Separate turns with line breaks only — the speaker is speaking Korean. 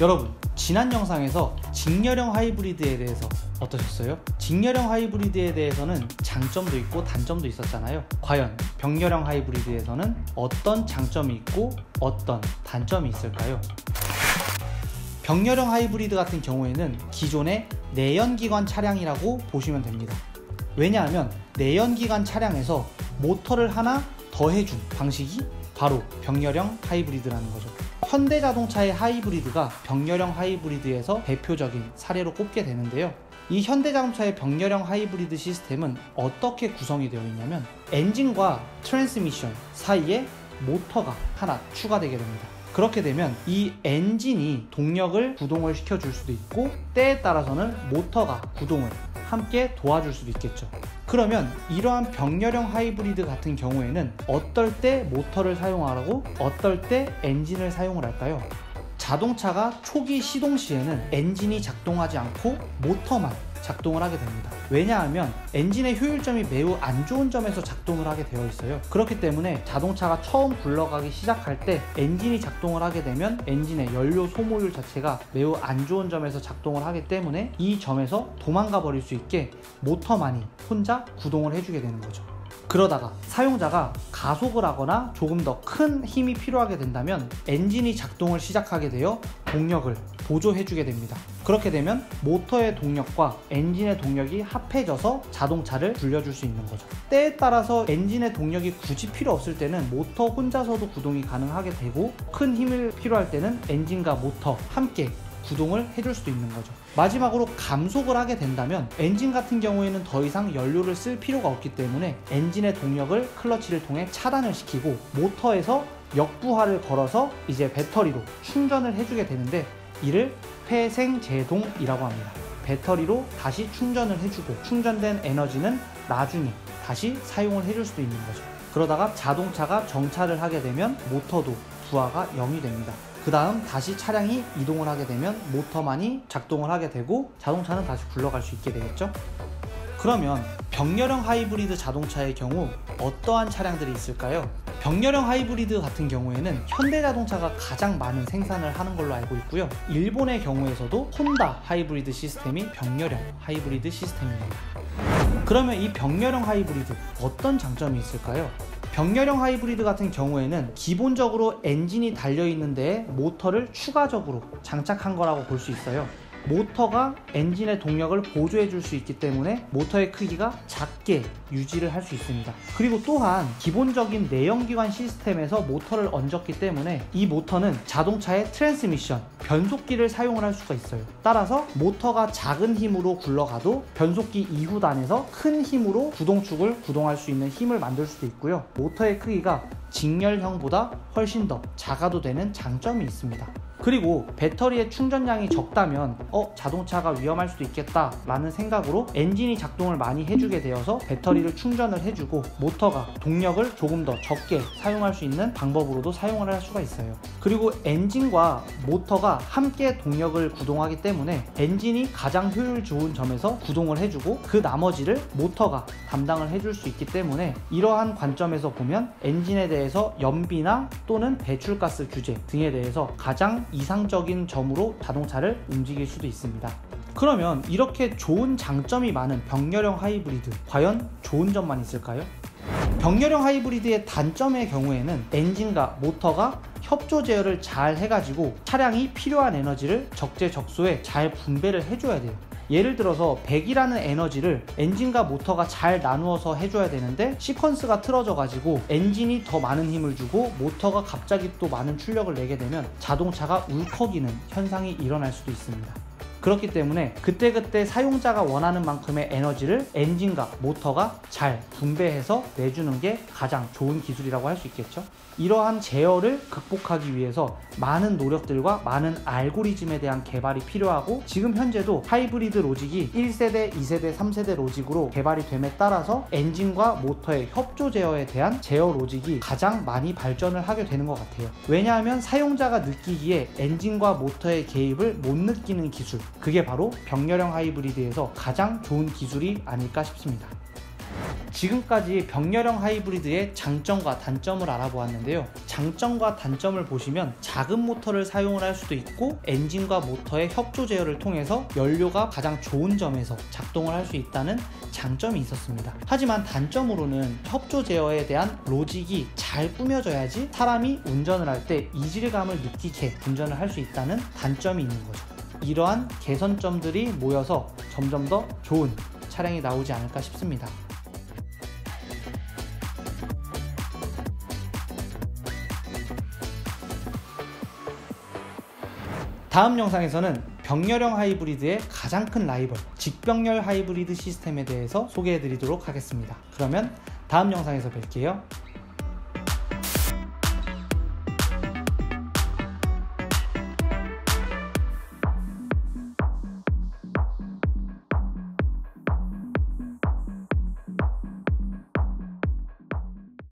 여러분 지난 영상에서 직렬형 하이브리드에 대해서 어떠셨어요? 직렬형 하이브리드에 대해서는 장점도 있고 단점도 있었잖아요 과연 병렬형 하이브리드에서는 어떤 장점이 있고 어떤 단점이 있을까요? 병렬형 하이브리드 같은 경우에는 기존의 내연기관 차량이라고 보시면 됩니다 왜냐하면 내연기관 차량에서 모터를 하나 더해준 방식이 바로 병렬형 하이브리드라는 거죠 현대자동차의 하이브리드가 병렬형 하이브리드에서 대표적인 사례로 꼽게 되는데요. 이 현대자동차의 병렬형 하이브리드 시스템은 어떻게 구성이 되어 있냐면 엔진과 트랜스미션 사이에 모터가 하나 추가되게 됩니다. 그렇게 되면 이 엔진이 동력을 구동을 시켜줄 수도 있고 때에 따라서는 모터가 구동을 함께 도와줄 수도 있겠죠. 그러면 이러한 병렬형 하이브리드 같은 경우에는 어떨 때 모터를 사용하고 어떨 때 엔진을 사용을 할까요? 자동차가 초기 시동 시에는 엔진이 작동하지 않고 모터만 작동을 하게 됩니다. 왜냐하면 엔진의 효율점이 매우 안 좋은 점에서 작동을 하게 되어 있어요. 그렇기 때문에 자동차가 처음 굴러가기 시작할 때 엔진이 작동을 하게 되면 엔진의 연료 소모율 자체가 매우 안 좋은 점에서 작동을 하기 때문에 이 점에서 도망가 버릴 수 있게 모터만이 혼자 구동을 해주게 되는 거죠. 그러다가 사용자가 가속을 하거나 조금 더 큰 힘이 필요하게 된다면 엔진이 작동을 시작하게 되어 동력을 보조해주게 됩니다. 그렇게 되면 모터의 동력과 엔진의 동력이 합해져서 자동차를 굴려줄 수 있는 거죠. 때에 따라서 엔진의 동력이 굳이 필요 없을 때는 모터 혼자서도 구동이 가능하게 되고 큰 힘을 필요할 때는 엔진과 모터 함께 구동을 해줄 수도 있는 거죠. 마지막으로 감속을 하게 된다면 엔진 같은 경우에는 더 이상 연료를 쓸 필요가 없기 때문에 엔진의 동력을 클러치를 통해 차단을 시키고 모터에서 역부하를 걸어서 이제 배터리로 충전을 해주게 되는데 이를 회생제동이라고 합니다. 배터리로 다시 충전을 해주고 충전된 에너지는 나중에 다시 사용을 해줄 수도 있는 거죠. 그러다가 자동차가 정차를 하게 되면 모터도 부하가 0이 됩니다. 그 다음 다시 차량이 이동을 하게 되면 모터만이 작동을 하게 되고 자동차는 다시 굴러갈 수 있게 되겠죠. 그러면 병렬형 하이브리드 자동차의 경우 어떠한 차량들이 있을까요? 병렬형 하이브리드 같은 경우에는 현대자동차가 가장 많은 생산을 하는 걸로 알고 있고요. 일본의 경우에서도 혼다 하이브리드 시스템이 병렬형 하이브리드 시스템입니다. 그러면 이 병렬형 하이브리드 어떤 장점이 있을까요? 병렬형 하이브리드 같은 경우에는 기본적으로 엔진이 달려있는 데에 모터를 추가적으로 장착한 거라고 볼 수 있어요. 모터가 엔진의 동력을 보조해 줄 수 있기 때문에 모터의 크기가 작게 유지를 할 수 있습니다. 그리고 또한 기본적인 내연기관 시스템에서 모터를 얹었기 때문에 이 모터는 자동차의 트랜스미션, 변속기를 사용을 할 수가 있어요. 따라서 모터가 작은 힘으로 굴러가도 변속기 이후 단에서 큰 힘으로 구동축을 구동할 수 있는 힘을 만들 수도 있고요. 모터의 크기가 직렬형보다 훨씬 더 작아도 되는 장점이 있습니다. 그리고 배터리의 충전량이 적다면 어 자동차가 위험할 수도 있겠다 라는 생각으로 엔진이 작동을 많이 해주게 되어서 배터리를 충전을 해주고 모터가 동력을 조금 더 적게 사용할 수 있는 방법으로도 사용을 할 수가 있어요 그리고 엔진과 모터가 함께 동력을 구동하기 때문에 엔진이 가장 효율 좋은 점에서 구동을 해주고 그 나머지를 모터가 담당을 해줄 수 있기 때문에 이러한 관점에서 보면 엔진에 대해서 연비나 또는 배출가스 규제 등에 대해서 가장 이상적인 점으로 자동차를 움직일 수도 있습니다. 그러면 이렇게 좋은 장점이 많은 병렬형 하이브리드 과연 좋은 점만 있을까요? 병렬형 하이브리드의 단점의 경우에는 엔진과 모터가 협조 제어를 잘 해가지고 차량이 필요한 에너지를 적재적소에 잘 분배를 해줘야 돼요. 예를 들어서 100이라는 에너지를 엔진과 모터가 잘 나누어서 해줘야 되는데 시퀀스가 틀어져 가지고 엔진이 더 많은 힘을 주고 모터가 갑자기 또 많은 출력을 내게 되면 자동차가 울컥이는 현상이 일어날 수도 있습니다. 그렇기 때문에 그때그때 사용자가 원하는 만큼의 에너지를 엔진과 모터가 잘 분배해서 내주는 게 가장 좋은 기술이라고 할 수 있겠죠. 이러한 제어를 극복하기 위해서 많은 노력들과 많은 알고리즘에 대한 개발이 필요하고 지금 현재도 하이브리드 logic이 1세대, 2세대, 3세대 logic으로 개발이 됨에 따라서 엔진과 모터의 협조 제어에 대한 제어 logic이 가장 많이 발전을 하게 되는 것 같아요. 왜냐하면 사용자가 느끼기에 엔진과 모터의 개입을 못 느끼는 기술 그게 바로 병렬형 하이브리드에서 가장 좋은 기술이 아닐까 싶습니다. 지금까지 병렬형 하이브리드의 장점과 단점을 알아보았는데요. 장점과 단점을 보시면 작은 모터를 사용을 할 수도 있고 엔진과 모터의 협조 제어를 통해서 연료가 가장 좋은 점에서 작동을 할 수 있다는 장점이 있었습니다. 하지만 단점으로는 협조 제어에 대한 로직이 잘 꾸며져야지 사람이 운전을 할 때 이질감을 느끼게 운전을 할 수 있다는 단점이 있는 거죠. 이러한 개선점들이 모여서 점점 더 좋은 차량이 나오지 않을까 싶습니다. 다음 영상에서는 병렬형 하이브리드의 가장 큰 라이벌 직병렬 하이브리드 시스템에 대해서 소개해 드리도록 하겠습니다. 그러면 다음 영상에서 뵐게요.